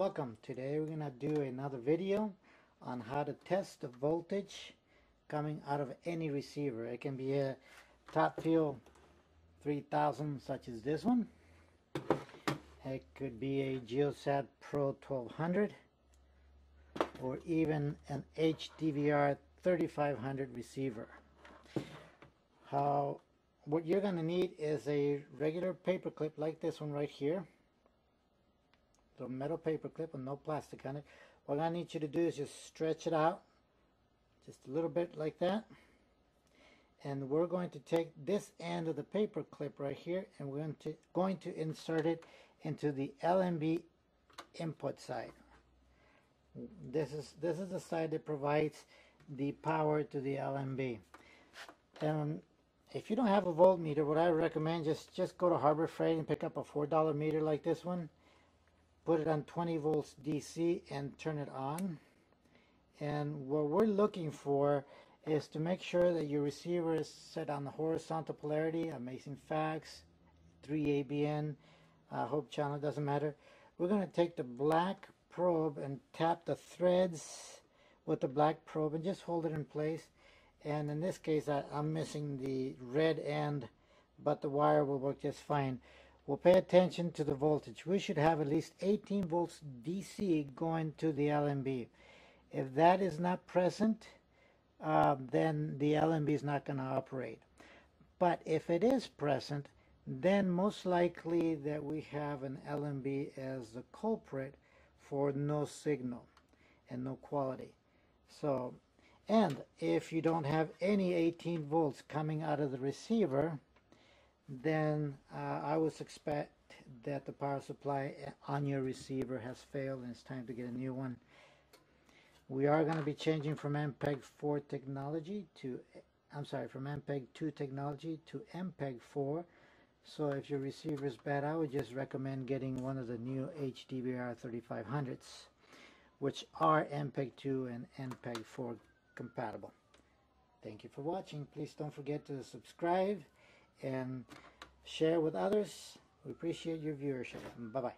Welcome. Today we're going to do another video on how to test the voltage coming out of any receiver. It can be a Top Fuel 3000 such as this one. It could be a Geosat Pro 1200 or even an HDVR 3500 receiver. How what you're going to need is a regular paper clip like this one right here the metal paper clip with no plastic on it. What I need you to do is just stretch it out just a little bit like that. And we're going to take this end of the paper clip right here and we're going to, going to insert it into the LNB input side. This is, this is the side that provides the power to the LNB. And um, if you don't have a voltmeter, what I recommend just just go to Harbor Freight and pick up a four dollar meter like this one put it on 20 volts DC and turn it on. And what we're looking for is to make sure that your receiver is set on the horizontal polarity, Amazing Facts, 3ABN, uh, Hope Channel, doesn't matter. We're going to take the black probe and tap the threads with the black probe and just hold it in place. And in this case, I, I'm missing the red end, but the wire will work just fine. We'll pay attention to the voltage. We should have at least 18 volts DC going to the LNB. If that is not present, uh, then the LNB is not going to operate. But if it is present, then most likely that we have an LNB as the culprit for no signal and no quality. So, and if you don't have any 18 volts coming out of the receiver, then uh, I would expect that the power supply on your receiver has failed and it's time to get a new one. We are going to be changing from MPEG 4 technology to, I'm sorry, from MPEG 2 technology to MPEG 4. So if your receiver is bad, I would just recommend getting one of the new HDVR 3500s, which are MPEG 2 and MPEG 4 compatible. Thank you for watching. Please don't forget to subscribe and share with others. We appreciate your viewership. Bye-bye.